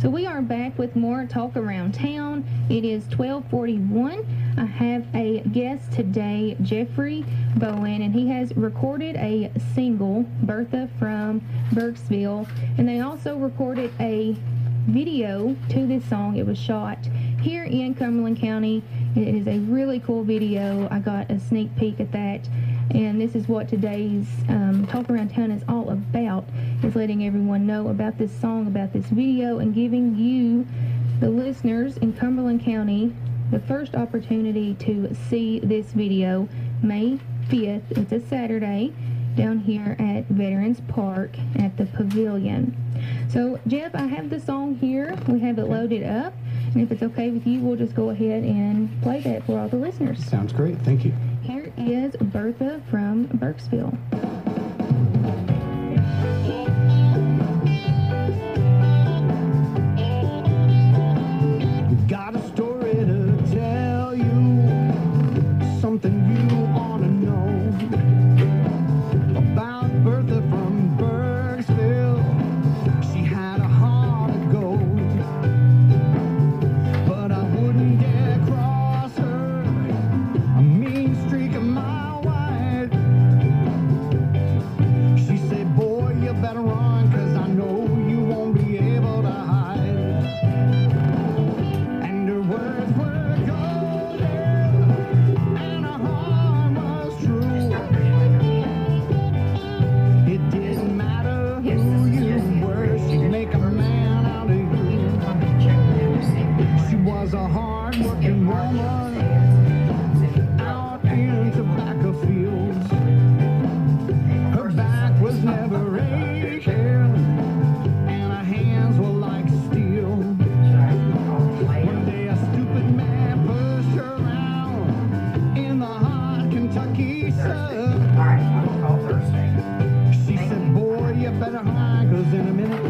So we are back with more talk around town. It is 1241. I have a guest today, Jeffrey Bowen, and he has recorded a single, Bertha from Burkesville, and they also recorded a video to this song. It was shot here in Cumberland County. It is a really cool video. I got a sneak peek at that. And this is what today's um, Talk Around Town is all about, is letting everyone know about this song, about this video, and giving you, the listeners in Cumberland County, the first opportunity to see this video May 5th. It's a Saturday down here at Veterans Park at the Pavilion. So, Jeff, I have the song here. We have it loaded up. And if it's okay with you, we'll just go ahead and play that for all the listeners. Sounds great. Thank you. Here is Bertha from Burkesville. In a minute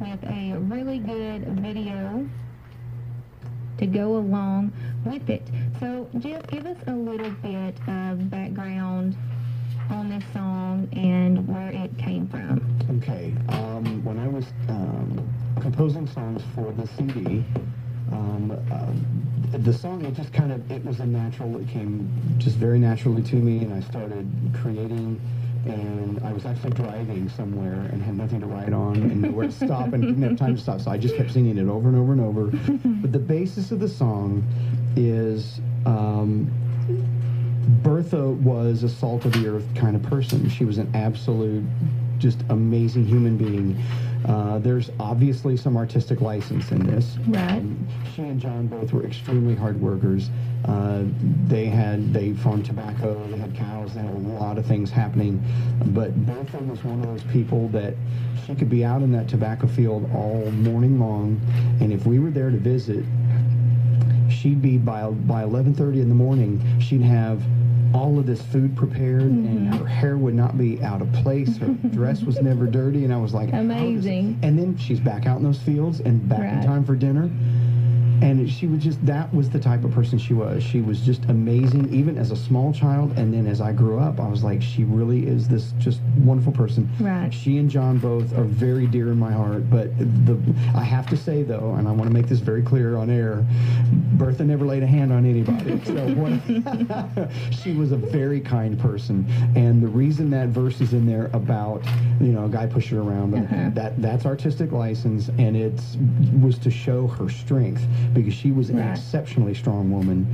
with a really good video to go along with it. So, Jeff, give us a little bit of background on this song and where it came from. Okay, um, when I was um, composing songs for the CD. Um, uh, the song, it just kind of, it was a natural, it came just very naturally to me, and I started creating, and I was actually driving somewhere and had nothing to write on and nowhere to stop and didn't have time to stop, so I just kept singing it over and over and over. but the basis of the song is um, Bertha was a salt of the earth kind of person. She was an absolute, just amazing human being. Uh, there's obviously some artistic license in this. Right. Um, she and John both were extremely hard workers. Uh, they had they farmed tobacco, they had cows, they had a lot of things happening. But Bertha was one of those people that she could be out in that tobacco field all morning long, and if we were there to visit, she'd be by by 11:30 in the morning. She'd have all of this food prepared, and mm-hmm. her hair would not be out of place. Her dress was never dirty, and I was like, Amazing. And then she's back out in those fields and back in time for dinner. And she was just that was the type of person she was. She was just amazing, even as a small child. And then as I grew up, I was like, she really is this just wonderful person. Right. She and John both are very dear in my heart. But the I have to say though, and I want to make this very clear on air, Bertha never laid a hand on anybody. So what, she was a very kind person. And the reason that verse is in there about you know a guy pushing her around uh-huh. that that's artistic license, and it was to show her strength because she was an exceptionally strong woman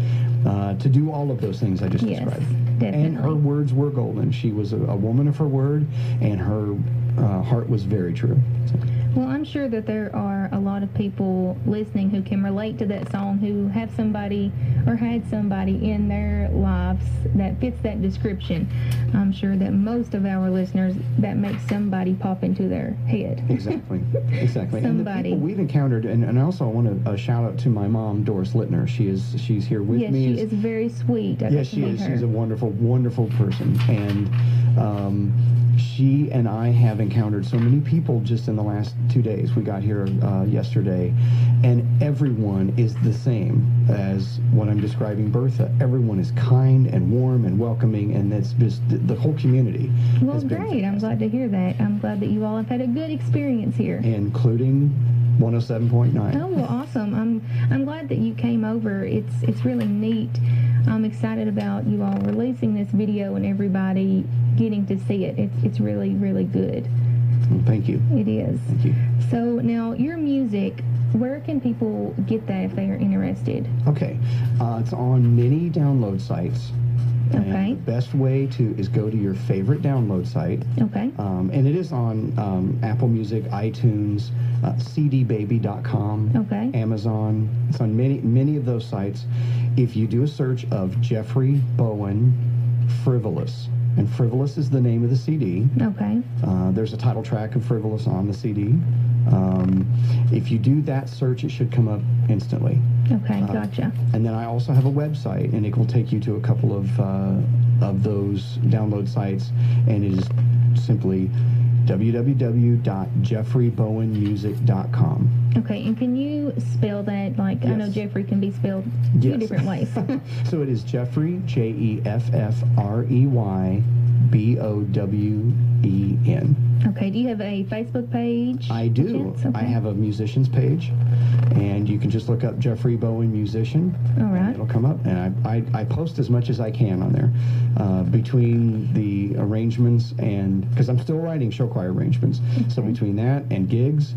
uh, to do all of those things I just Yes, described. And her words were golden. She was a, a woman of her word, and her uh, heart was very true. So, Well, I'm sure that there are a lot of people listening who can relate to that song who have somebody or had somebody in their lives that fits that description. I'm sure that most of our listeners, that makes somebody pop into their head. exactly, exactly. And the Somebody. we've encountered, and, and also I want to uh, shout out to my mom, Doris Littner. She is she's here with yes, me. she is very sweet. I Yes, she is. her. She's a wonderful, wonderful person, and um, she and I have encountered so many people just in the last two days. We got here uh, yesterday, and everyone is the same as what I'm describing. Bertha. Everyone is kind and warm and welcoming, and that's just the, the whole community. well, great. I'm glad to hear that. I'm glad that you all have had a good experience here. including 107.9. Oh well, awesome! I'm I'm glad that you came over. It's it's really neat. I'm excited about you all releasing this video and everybody getting to see it. It's it's really really good. Thank you. It is. Thank you. So now your music. Where can people get that if they are interested? Okay, uh, it's on many download sites. Okay. The best way to is go to your favorite download site, Okay. um, and it is on um, Apple Music, iTunes, uh, CDBaby.com, Okay. Amazon. It's on many many of those sites. If you do a search of Jeffrey Bowen, Frivolous, and Frivolous is the name of the CD. Okay. Uh, there's a title track of Frivolous on the CD. Um, if you do that search, it should come up instantly. Okay. Uh, Gotcha. And then I also have a website, and it will take you to a couple of uh, of those download sites, and it is simply www.jeffreybowenmusic.com. Okay. And can you spell that? Like I know Jeffrey can be spelled two Yes. different ways. so it is Jeffrey J E F F R E Y B O W E N. okay. Do you have a Facebook page? I do. Chance? I have a musicians page, and you can just look up Jeffrey Bowen musician. All and. It'll come up, and I, I, I post as much as I can on there, uh, between the arrangements and because I'm still writing show choir arrangements. So between that and gigs,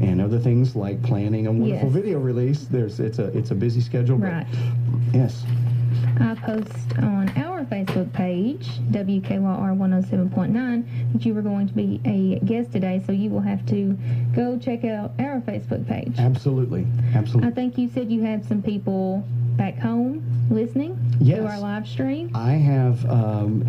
and other things like planning a wonderful Yes. video release, there's it's a it's a busy schedule. but Right. Yes. I post on our Facebook page, WKYR 107.9, that you were going to be a guest today, so you will have to go check out our Facebook page. Absolutely. Absolutely. I think you said you had some people back home listening to our live stream. I have um,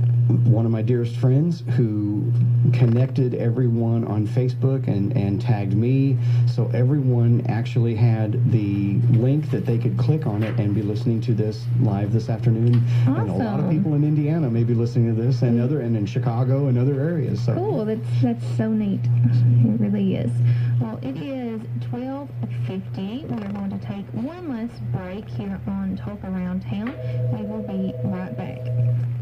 one of my dearest friends who connected everyone on Facebook and, and tagged me. So everyone actually had the link that they could click on it and be listening to this live this afternoon. Awesome. And a lot of people in Indiana may be listening to this and other and in Chicago and other areas. So Cool, that's that's so neat. It really is. Well, it is 12:50. We are going to take one last break here on Talk Around Town. We will be right back.